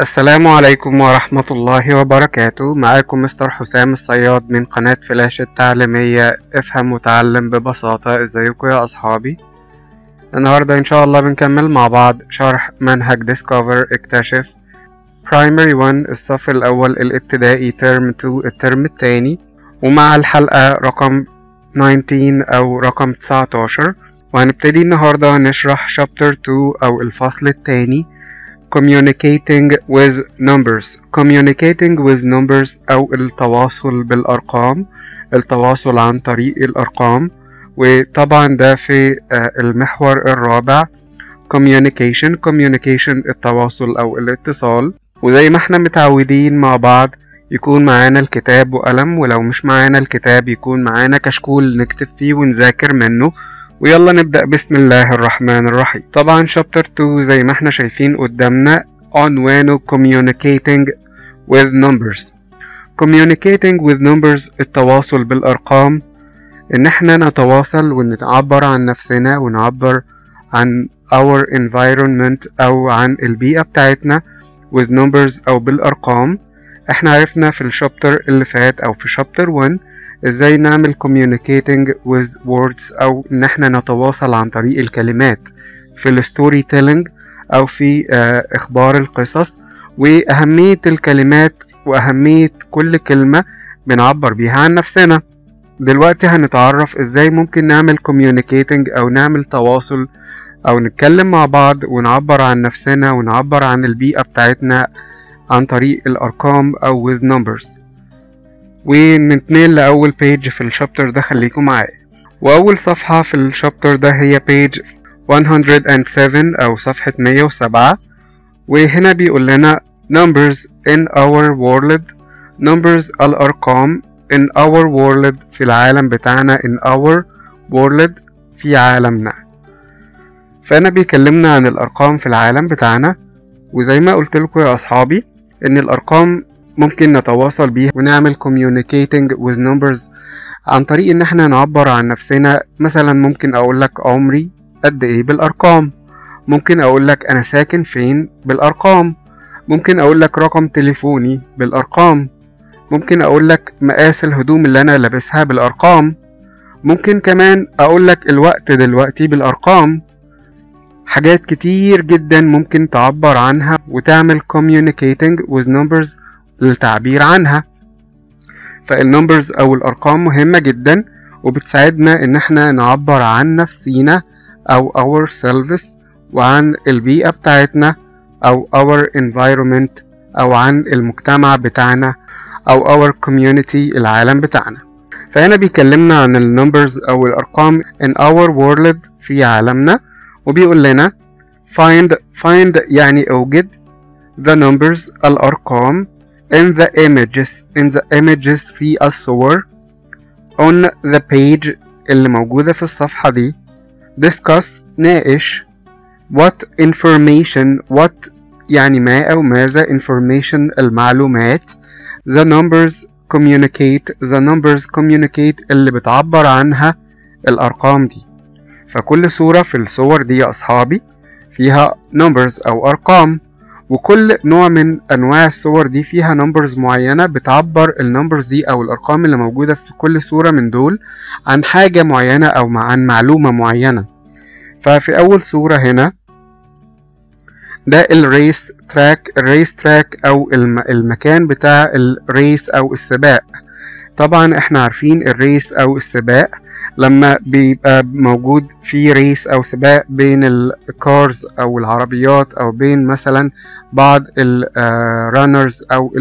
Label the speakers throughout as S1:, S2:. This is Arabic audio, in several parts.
S1: السلام عليكم ورحمة الله وبركاته. معاكم مستر حسام الصياد من قناة فلاش التعليمية. افهم وتعلم ببساطة. ازيكم يا اصحابي؟ النهاردة إن شاء الله بنكمل مع بعض شرح منهج Discover اكتشف. Primary 1 الصف الأول الابتدائي ترم 2 الترم التاني ومع الحلقة رقم 19 أو رقم 19 وهنبتدي النهاردة نشرح Chapter 2 أو الفصل التاني communicating with numbers. Communicating with numbers أو التواصل بالأرقام التواصل عن طريق الأرقام. وطبعا ده في المحور الرابع. Communication communication التواصل أو الاتصال. وزي ما إحنا متعودين مع بعض يكون معانا الكتاب وقلم. ولو مش معانا الكتاب يكون معانا كشكول نكتب فيه ونذاكر منه. ويلا نبدأ. بسم الله الرحمن الرحيم. طبعا شابتر 2 زي ما إحنا شايفين قدامنا عنوانه communicating with numbers. Communicating with numbers التواصل بالأرقام. إن إحنا نتواصل ونعبر عن نفسنا ونعبر عن our environment أو عن البيئة بتاعتنا with numbers أو بالأرقام. إحنا عرفنا في الشابتر اللي فات أو في شابتر 1 إزاي نعمل communicating with words أو ان إحنا نتواصل عن طريق الكلمات في ال storytelling أو في أخبار القصص. واهمية الكلمات واهمية كل كلمة بنعبر بيها عن نفسنا. دلوقتي هنتعرف إزاي ممكن نعمل communicating أو نعمل تواصل أو نتكلم مع بعض ونعبر عن نفسنا ونعبر عن البيئة بتاعتنا. عن طريق الأرقام أو with numbers. ونتنقل لأول بيج في الشابتر ده خليكم معايا. وأول صفحة في الشابتر ده هي بيج 107 أو صفحة 107 وهنا بيقول لنا numbers in our world numbers الأرقام in our world في العالم بتاعنا in our world في عالمنا. فأنا بيكلمنا عن الأرقام في العالم بتاعنا. وزي ما قلت لكم يا أصحابي إن الأرقام ممكن نتواصل بيها ونعمل communicating with numbers عن طريق إن إحنا نعبر عن نفسنا. مثلا ممكن أقول لك عمري قد إيه بالأرقام. ممكن أقول لك أنا ساكن فين بالأرقام. ممكن أقول لك رقم تليفوني بالأرقام. ممكن أقول لك مقاس الهدوم اللي أنا لابسها بالأرقام. ممكن كمان أقول لك الوقت دلوقتي بالأرقام. حاجات كتير جدا ممكن تعبر عنها وتعمل communicating with numbers للتعبير عنها. فالنمبرز أو الأرقام مهمة جدا وبتساعدنا إن إحنا نعبر عن نفسينا أو ourselves وعن البيئة بتاعتنا أو our environment أو عن المجتمع بتاعنا أو our community العالم بتاعنا. فهنا بيكلمنا عن النمبرز أو الأرقام in our world في عالمنا. وبيقول لنا find find يعني اوجد the numbers الارقام in the images in the images في الصور on the page اللي موجودة في الصفحة دي discuss ناقش what information what يعني ما أو ماذا information المعلومات the numbers communicate the numbers communicate اللي بتعبر عنها الأرقام دي فكل صورة في الصور دي يا أصحابي فيها numbers أو أرقام وكل نوع من أنواع الصور دي فيها numbers معينة بتعبر ال numbers دي أو الأرقام اللي موجودة في كل صورة من دول عن حاجة معينة أو عن معلومة معينة. ففي أول صورة هنا ده ال race track ال race track الم المكان بتاع ال race أو السباق. طبعا إحنا عارفين ال race أو السباق لما بيبقى موجود في race أو سباق بين ال cars أو العربيات أو بين مثلا بعض ال runners أو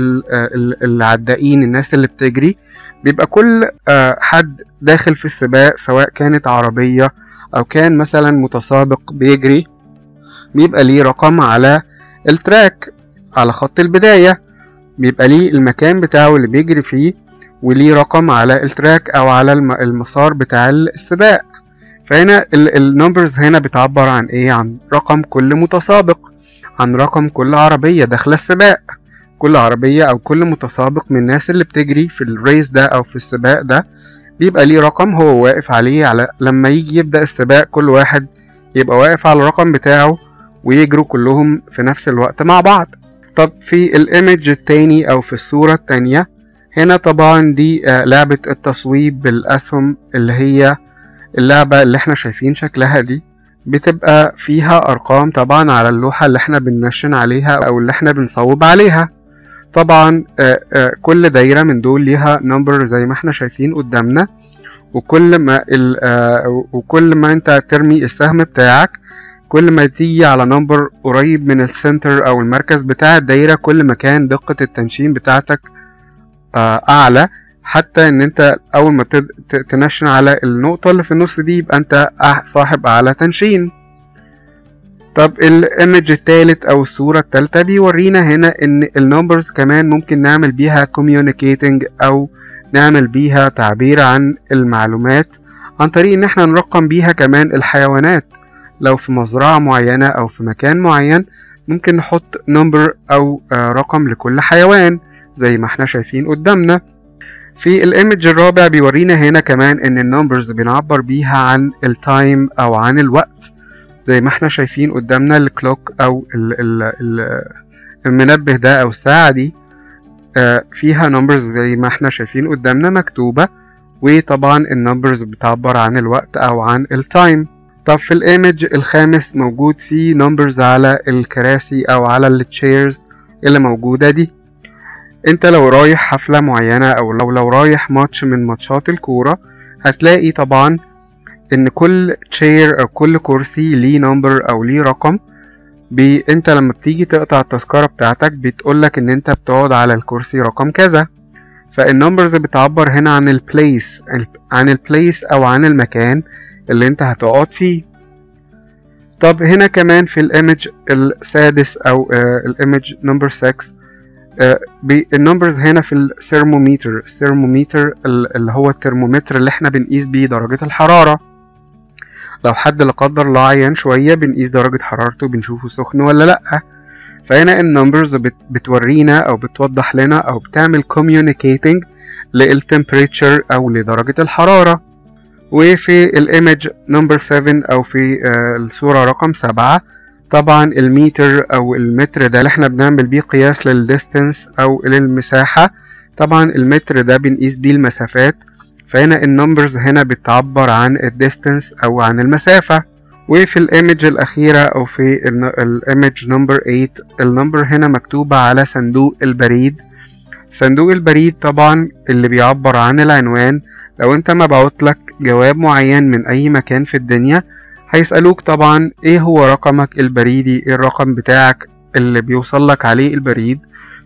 S1: العدائين الناس اللي بتجري بيبقى كل حد داخل في السباق سواء كانت عربية أو كان مثلا متسابق بيجري بيبقى ليه رقم على ال track على خط البداية بيبقى ليه المكان بتاعه اللي بيجري فيه. وليه رقم على ال track أو على المسار بتاع السباق. فهنا ال numbers هنا بتعبر عن إيه؟ عن رقم كل متسابق عن رقم كل عربية داخلة السباق. كل عربية أو كل متسابق من الناس اللي بتجري في ال race ده أو في السباق ده بيبقى ليه رقم هو واقف عليه على لما يجي يبدأ السباق كل واحد يبقى واقف على الرقم بتاعه ويجروا كلهم في نفس الوقت مع بعض. طب في ال image التاني أو في الصورة التانية هنا طبعا دي آه، لعبة التصويب بالأسهم اللي هي اللعبة اللي إحنا شايفين شكلها دي. بتبقى فيها أرقام طبعا على اللوحة اللي إحنا بننشن عليها أو اللي إحنا بنصوب عليها. طبعا آه، آه، كل دايرة من دول ليها number زي ما إحنا شايفين قدامنا. وكل ما وكل ما أنت ترمي السهم بتاعك كل ما تيجي على number قريب من ال center أو المركز بتاع الدايرة كل ما كان دقة التنشين بتاعتك أعلى. حتى إن أنت أول ما تنشن على النقطة اللي في النص دي يبقى أنت صاحب أعلى تنشين. طب ال image التالت أو الصورة التالتة بيورينا هنا إن ال numbers كمان ممكن نعمل بيها communicating أو نعمل بيها تعبير عن المعلومات عن طريق إن إحنا نرقم بيها كمان الحيوانات. لو في مزرعة معينة أو في مكان معين ممكن نحط number أو آه، رقم لكل حيوان. زي ما إحنا شايفين قدامنا. في ال image الرابع بيورينا هنا كمان إن ال numbers بنعبر بيها عن ال time أو عن الوقت. زي ما إحنا شايفين قدامنا ال clock أو ال ال ال المنبه ده أو الساعة دي آه، فيها numbers زي ما إحنا شايفين قدامنا مكتوبة. وطبعا ال numbers بتعبر عن الوقت أو عن ال time طب في ال image الخامس موجود فيه numbers على الكراسي أو على ال chairs اللي موجودة دي. انت لو رايح حفلة معينة أو لو لو رايح ماتش من ماتشات الكورة هتلاقي طبعا ان كل chair أو كل كرسي ليه number أو ليه رقم. بي انت لما بتيجي تقطع التذكرة بتاعتك بتقولك ان انت بتقعد على الكرسي رقم كذا. فال numbers بتعبر هنا عن ال place عن ال place أو عن المكان اللي انت هتقعد فيه. طب هنا كمان في ال image السادس أو ال image number 6 ال numbers هنا في ال thermometer ال thermometer اللي هو الترمومتر اللي إحنا بنقيس بيه درجة الحرارة. لو حد لا قدر الله عيان شوية بنقيس درجة حرارته بنشوفه سخن ولا لأ. فهنا ال numbers بت بتورينا أو بتوضح لنا أو بتعمل communicating لل temperature أو لدرجة الحرارة. وفي ال image number 7 أو في آه الصورة رقم 7 طبعا الميتر أو المتر ده اللي إحنا بنعمل بيه قياس لل distance أو للمساحة. طبعا المتر ده بنقيس بيه المسافات فهنا ال numbers هنا بتعبر عن ال distance أو عن المسافة. وفي ال image الأخيرة أو في ال image number 8 ال number هنا مكتوبة على صندوق البريد. صندوق البريد طبعا اللي بيعبر عن العنوان. لو أنت مبعوت لك جواب معين من أي مكان في الدنيا هيسألوك طبعا إيه هو رقمك البريدي؟ إيه الرقم بتاعك اللي بيوصل لك عليه البريد؟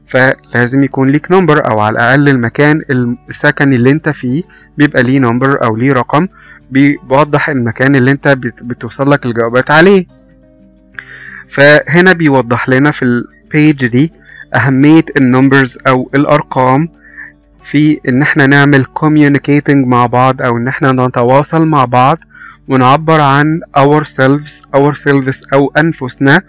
S1: فلازم يكون ليك number أو على الأقل المكان السكني اللي أنت فيه بيبقى ليه number أو ليه رقم بيوضح المكان اللي أنت بتوصل لك الجوابات عليه. فهنا بيوضح لنا في ال page دي أهمية ال numbers أو الأرقام في إن إحنا نعمل communicating مع بعض أو إن إحنا نتواصل مع بعض ونعبر عن ourselves ourselves أو أنفسنا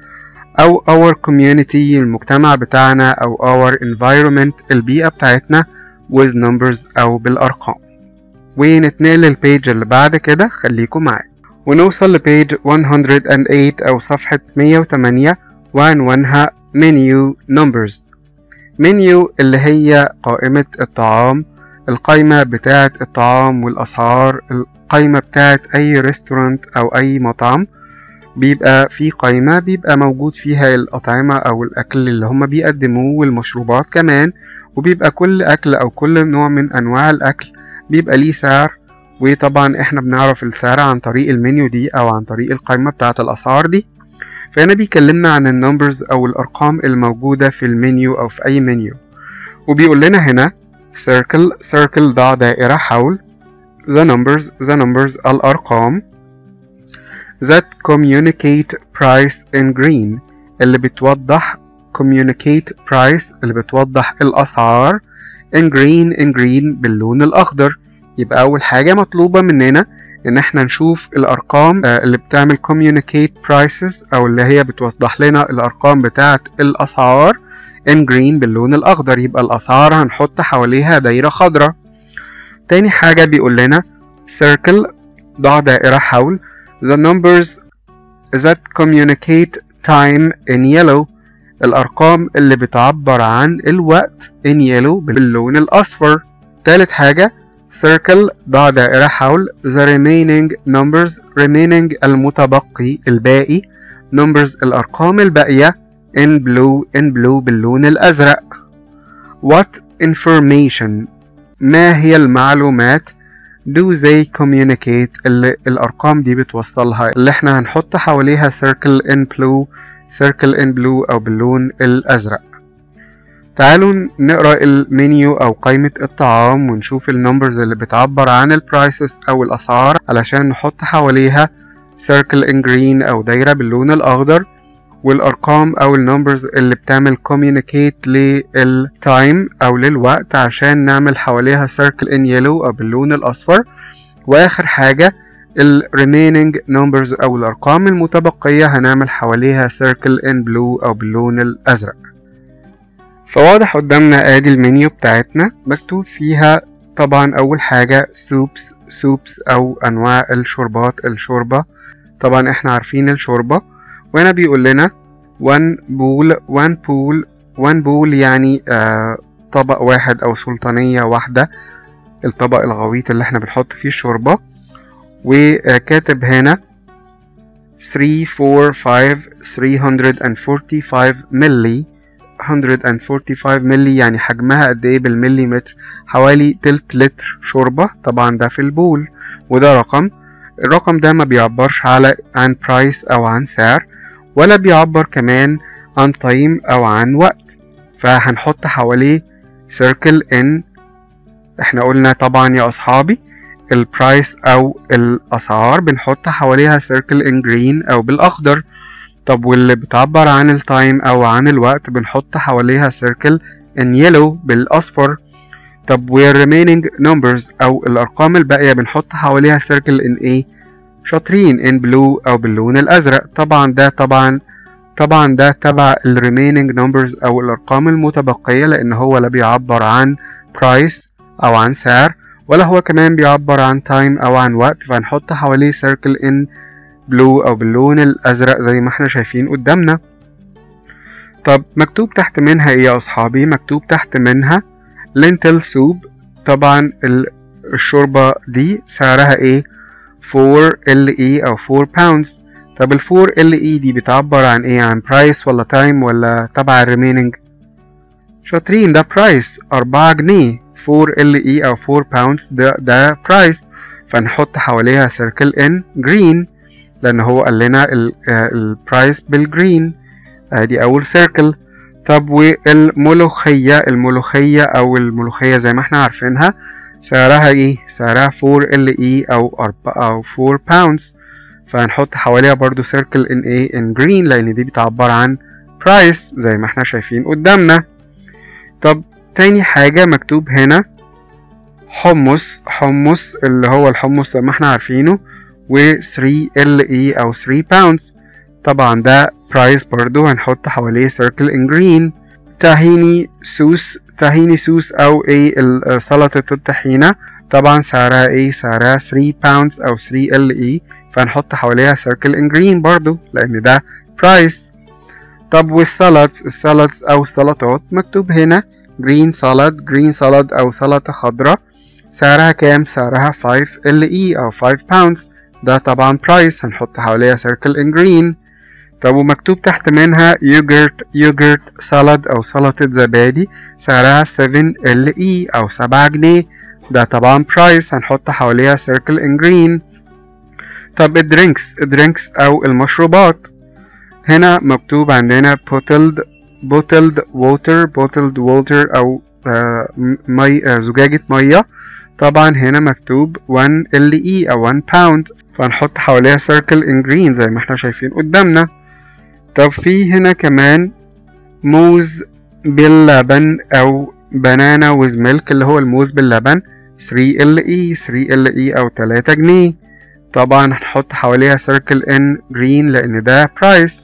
S1: أو our community المجتمع بتاعنا أو our environment البيئة بتاعتنا with numbers أو بالأرقام. ونتنقل للبيج اللي بعد كده خليكم معايا. ونوصل لبيج 108 أو صفحة 108 وعنوانها menu numbers. menu اللي هي قائمة الطعام القائمة بتاعة الطعام والأسعار القائمة بتاعة أي restaurant أو أي مطعم بيبقى في قائمة بيبقى موجود فيها الأطعمة أو الأكل اللي هما بيقدموه والمشروبات كمان وبيبقى كل أكل أو كل نوع من أنواع الأكل بيبقى ليه سعر وطبعا إحنا بنعرف السعر عن طريق المنيو دي أو عن طريق القائمة بتاعة الأسعار دي. فهنا بيكلمنا عن ال numbers أو الأرقام الموجودة في المنيو أو في أي منيو. وبيقول لنا هنا circle circle ضع دائرة حول the numbers the numbers الأرقام that communicate price in green. اللي بتوضح communicate price اللي بتوضح الأسعار in green in green باللون الأخضر. يبقى أول حاجة مطلوبة مننا إن إحنا نشوف الأرقام اللي بتعمل communicate prices أو اللي هي بتوضح لنا الأرقام بتاعة الأسعار in green باللون الأخضر. يبقى الأسعار هنحط حواليها دايرة خضراء. تاني حاجة بيقول لنا circle ضع دائرة حول the numbers that communicate time in yellow الأرقام اللي بتعبر عن الوقت in yellow باللون الأصفر تالت حاجة circle ضع دائرة حول the remaining numbers remaining المتبقي الباقي numbers الأرقام الباقية in blue in blue باللون الأزرق what information ما هي المعلومات؟ Do they communicate اللي الأرقام دي بتوصلها. اللي إحنا هنحط حواليها circle in blue circle in blue أو باللون الأزرق. تعالوا نقرأ المنيو أو قائمة الطعام ونشوف ال numbers اللي بتعبر عن ال prices أو الأسعار علشان نحط حواليها circle in green أو دايرة باللون الأخضر. والأرقام أو ال numbers اللي بتعمل communicate لل time أو للوقت عشان نعمل حواليها circle in yellow أو باللون الأصفر. وآخر حاجة ال remaining numbers أو الأرقام المتبقية هنعمل حواليها circle in blue أو باللون الأزرق. فواضح قدامنا آدي المنيو بتاعتنا. مكتوب فيها طبعا أول حاجة soups soups أو أنواع الشوربات الشوربة. طبعا إحنا عارفين الشوربة. وهنا بيقول لنا one bowl one pool one bowl يعني آه طبق واحد أو سلطانية واحدة الطبق الغويط اللي إحنا بنحط فيه الشوربة. وكاتب هنا 3 4 5 345 ملي 145 ملي يعني حجمها قد إيه بالمليمتر؟ حوالي تلت لتر شوربة. طبعا ده في البول. وده رقم. الرقم ده ما بيعبرش على عن price أو عن سعر. ولا بيعبر كمان عن time أو عن وقت. فهنحط حواليه circle in. إحنا قلنا طبعا يا أصحابي ال price أو الاسعار بنحط حواليها circle in green أو بالأخضر. طب واللي بتعبر عن ال time أو عن الوقت بنحط حواليها circle in yellow بالأصفر. طب وال remaining numbers أو الأرقام الباقية بنحط حواليها circle in إيه شاطرين in blue أو باللون الأزرق. طبعا ده طبعا طبعا ده تبع ال remaining numbers أو الأرقام المتبقية لأن هو لا بيعبر عن price أو عن سعر ولا هو كمان بيعبر عن time أو عن وقت. فهنحط حواليه circle in بلو أو باللون الأزرق زي ما إحنا شايفين قدامنا. طب مكتوب تحت منها إيه يا أصحابي؟ مكتوب تحت منها lentil soup. طبعا الشوربة دي سعرها إيه؟ 4 LE أو 4 pounds. طب ال 4 LE دي بتعبر عن إيه؟ عن price ولا time ولا تبع remaining شاطرين ده price. 4 جنيه. 4 LE أو 4 pounds ده ده price. فنحط حواليها circle in green. لأن هو قال لنا ال price بال green ادي أول circle طب والملوخية؟ الملوخية أو الملوخية زي ما إحنا عارفينها. سعرها إيه؟ سعرها 4 LE أو 4 أو 4 pounds فهنحط حواليها برضو circle in إيه in green لأن دي بتعبر عن price زي ما إحنا شايفين قدامنا. طب تاني حاجة مكتوب هنا حمص حمص اللي هو الحمص زي ما إحنا عارفينه و 3 LE أو 3 pounds. طبعا ده price برضو هنحط حواليه circle in green. tahini sauce tahini sauce أو إيه سلطة الطحينة طبعا سعرها إيه؟ سعرها 3 pounds أو 3 LE فهنحط حواليها circle in green برضو لأن ده price طب وال salads ال salads أو السلطات مكتوب هنا. green salad green salad أو سلطة خضراء. سعرها كام؟ سعرها 5 LE أو 5 pounds. ده طبعا price هنحط حواليها circle in green. طب ومكتوب تحت منها yogurt yogurt سلطة أو سلطة زبادي سعرها 7 LE أو 7 جنيه. ده طبعا price هنحط حواليها circle in green. طب ال drinks ال drinks أو المشروبات. هنا مكتوب عندنا bottled bottled water bottled water أو آه مي آه زجاجة مية. طبعا هنا مكتوب 1 LE أو 1 pound. فهنحط حواليها circle in green زي ما إحنا شايفين قدامنا. طب في هنا كمان موز باللبن أو بنانا with milk اللي هو الموز باللبن 3 LE 3 LE أو 3 جنيه. طبعا هنحط حواليها circle in green لأن ده price.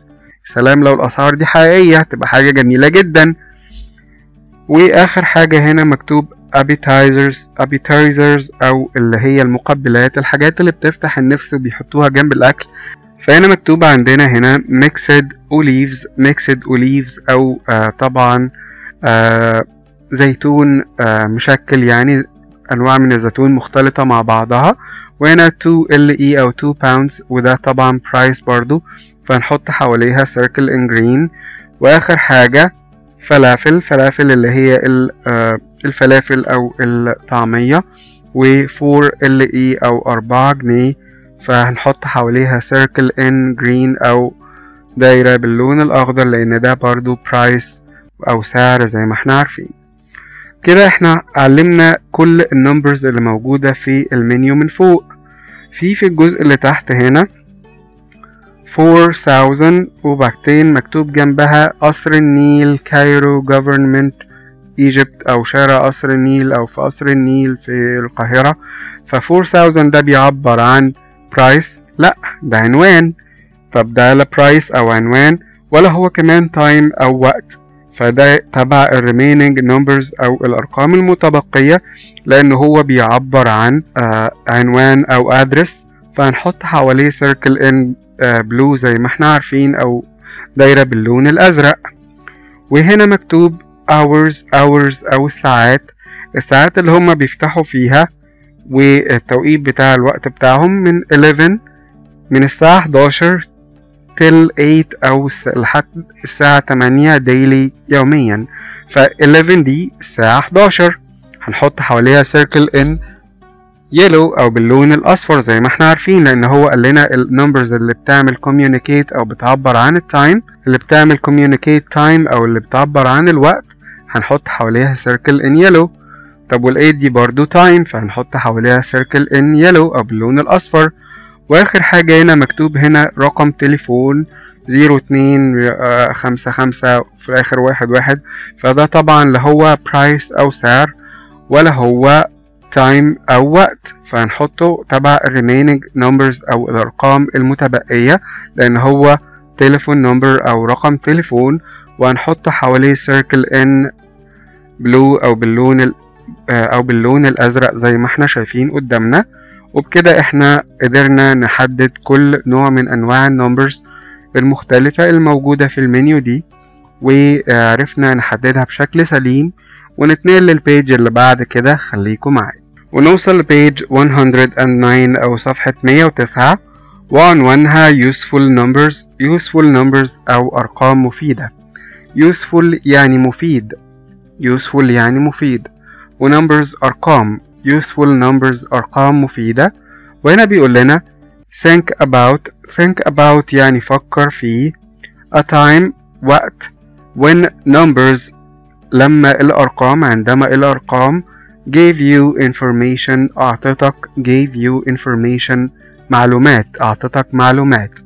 S1: سلام لو الأسعار دي حقيقية تبقى حاجة جميلة جدا. وآخر حاجة هنا مكتوب appetizers appetizers أو اللي هي المقبلات الحاجات اللي بتفتح النفس وبيحطوها جنب الأكل. فهنا مكتوب عندنا هنا mixed olives mixed olives أو آه طبعا آه زيتون آه مشكل يعني أنواع من الزيتون مختلطة مع بعضها. وهنا 2 LE أو 2 pounds وده طبعا price برضو. فنحط حواليها circle in green. وآخر حاجة فلافل فلافل اللي هي الفلافل أو الطعمية. و 4 LE أو 4 جنيه. فهنحط حواليها circle in green أو دايرة باللون الأخضر لأن ده برضو price أو سعر زي ما إحنا عارفين. كده إحنا علمنا كل النمبرز اللي موجودة في المنيو من فوق. في في الجزء اللي تحت هنا 4000 وبعدين مكتوب جنبها قصر النيل Cairo Governorate Egypt أو شارع قصر النيل أو في قصر النيل في القاهرة. ف 4000 ده بيعبر عن price لا ده عنوان. طب ده لا price أو عنوان ولا هو كمان time أو وقت. فده تبع ال remaining numbers أو الأرقام المتبقية لأن هو بيعبر عن آه عنوان أو address فهنحط حواليه سيركل ان بلو زي ما إحنا عارفين أو دايرة باللون الأزرق. وهنا مكتوب hours hours أو الساعات الساعات اللي هما بيفتحوا فيها والتوقيت بتاع الوقت بتاعهم من 11 من الساعة 11 till 8 أو لحد الساعة 8 ديلي يوميا. ف 11 دي الساعة 11 هنحط حواليها circle in yellow أو باللون الأصفر زي ما إحنا عارفين لأن هو قال لنا ال numbers اللي بتعمل communicate أو بتعبر عن ال time اللي بتعمل communicate time أو اللي بتعبر عن الوقت هنحط حواليها circle in yellow. طب وال 8 دي برضو time فهنحط حواليها circle in yellow أو باللون الأصفر. وآخر حاجة هنا مكتوب هنا رقم تليفون zero اتنين خمسة خمسة في الآخر واحد واحد. فده طبعا لا هو price أو سعر ولا هو time أو وقت. فهنحطه تبع remaining numbers أو الأرقام المتبقية لأن هو telephone number أو رقم تليفون. وهنحط حواليه circle in blue أو باللون أو باللون الأزرق زي ما إحنا شايفين قدامنا. وبكده إحنا قدرنا نحدد كل نوع من أنواع ال numbers المختلفة الموجودة في المنيو دي وعرفنا نحددها بشكل سليم ونتنقل للبيج اللي بعد كده. خليكم معايا. ونوصل لبيج 109 أو صفحة 109 وعنوانها useful numbers useful numbers أو أرقام مفيدة. useful يعني مفيد. useful يعني مفيد. ونمبرز أرقام useful numbers أرقام مفيدة وهنا بيقول لنا think about think about يعني فكر في a time وقت when numbers لما الأرقام عندما الأرقام gave you information أعطتك gave you information معلومات أعطتك معلومات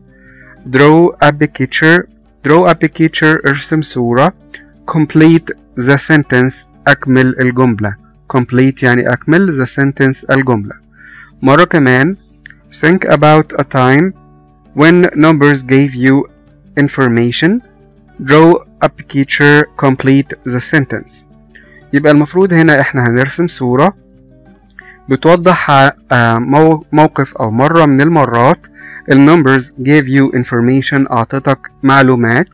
S1: draw a picture draw a picture ارسم صورة complete the sentence أكمل الجملة Complete يعني أكمل the sentence الجملة. مرة كمان think about a time when numbers gave you information. Draw a picture complete the sentence. يبقى المفروض هنا إحنا هنرسم صورة بتوضح موقف أو مرة من المرات النمبرز gave you information أعطتك معلومات.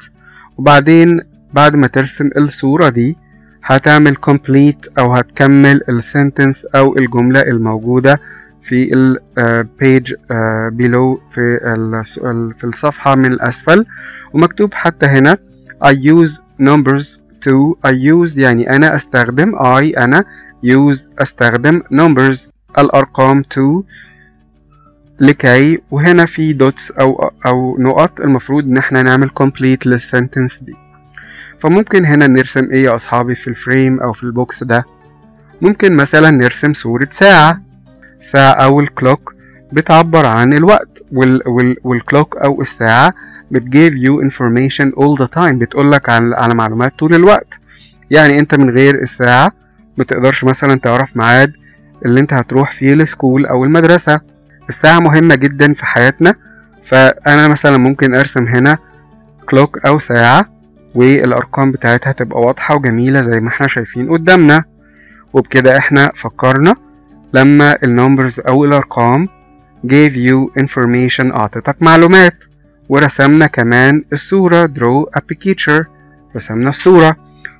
S1: وبعدين بعد ما ترسم الصورة دي هتعمل complete أو هتكمل ال sentence أو الجملة الموجودة في ال page below في في الصفحة من الأسفل. ومكتوب حتى هنا I use numbers to I use يعني أنا أستخدم I أنا use أستخدم numbers. الأرقام to لكي وهنا في dots أو أو نقط المفروض إن إحنا نعمل complete لل sentence دي. فممكن هنا نرسم إيه يا أصحابي في ال frame أو في ال box ده؟ ممكن مثلا نرسم صورة ساعة. ساعة أو ال clock بتعبر عن الوقت وال وال وال clock أو الساعة بت give you information all the time بتقولك على, على معلومات طول الوقت. يعني أنت من غير الساعة متقدرش مثلا تعرف ميعاد اللي أنت هتروح فيه ال school أو المدرسة. الساعة مهمة جدا في حياتنا فأنا مثلا ممكن أرسم هنا clock أو ساعة والأرقام بتاعتها تبقى واضحة وجميلة زي ما إحنا شايفين قدامنا. وبكده إحنا فكرنا لما ال numbers أو الأرقام gave you information أعطتك معلومات. ورسمنا كمان الصورة draw a picture رسمنا الصورة.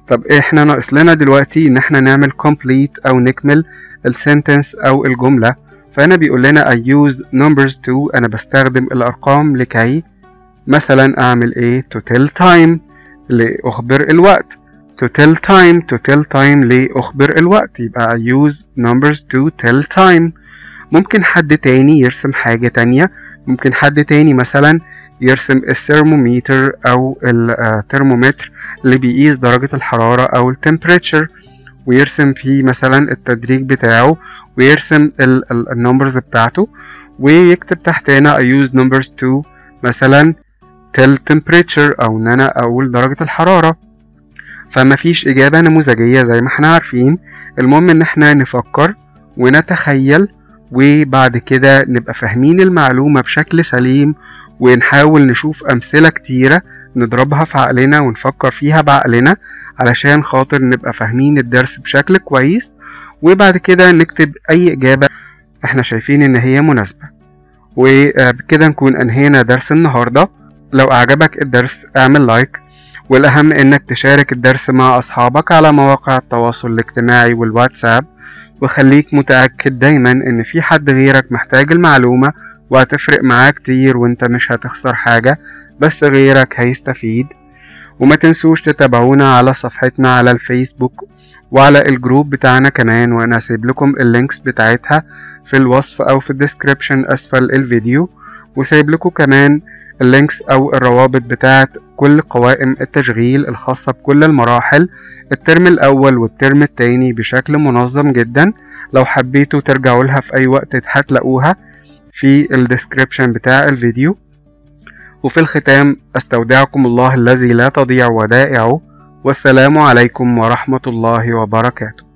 S1: طب إحنا ناقص لنا دلوقتي إن إحنا نعمل complete أو نكمل ال sentence أو الجملة. فهنا بيقول لنا I use numbers to أنا بستخدم الأرقام لكي مثلا أعمل إيه to tell time. لأخبر الوقت. To tell time to tell time لأخبر الوقت. يبقى I use numbers to tell time. ممكن حد تاني يرسم حاجة تانية. ممكن حد تاني مثلا يرسم الثرموميتر أو الترمومتر اللي بيقيس درجة الحرارة أو ال temperature ويرسم فيه مثلا التدريج بتاعه. ويرسم النمبرز بتاعته. ويكتب تحت هنا I use numbers to مثلا tell temperature أو إن أنا أقول درجة الحرارة. فمفيش إجابة نموذجية زي ما إحنا عارفين. المهم إن إحنا نفكر ونتخيل وبعد كده نبقى فاهمين المعلومة بشكل سليم ونحاول نشوف أمثلة كتيرة نضربها في عقلنا ونفكر فيها بعقلنا علشان خاطر نبقى فاهمين الدرس بشكل كويس. وبعد كده نكتب أي إجابة إحنا شايفين إن هي مناسبة. وبكده نكون أنهينا درس النهاردة. لو أعجبك الدرس اعمل لايك والأهم إنك تشارك الدرس مع أصحابك على مواقع التواصل الاجتماعي والواتساب وخليك متأكد دايما إن في حد غيرك محتاج المعلومة وهتفرق معاه كتير وإنت مش هتخسر حاجة بس غيرك هيستفيد. وما تنسوش تتابعونا على صفحتنا على الفيسبوك وعلى الجروب بتاعنا كمان وأنا هسيب لكم ال links بتاعتها في الوصف أو في ال description أسفل الفيديو وسايب لكم كمان ال links أو الروابط بتاعت كل قوائم التشغيل الخاصة بكل المراحل. الترم الأول والترم التاني بشكل منظم جدا. لو حبيتوا ترجعوا لها في أي وقت هتلاقوها في الديسكريبشن بتاع الفيديو. وفي الختام أستودعكم الله الذي لا تضيع ودائعه. والسلام عليكم ورحمة الله وبركاته.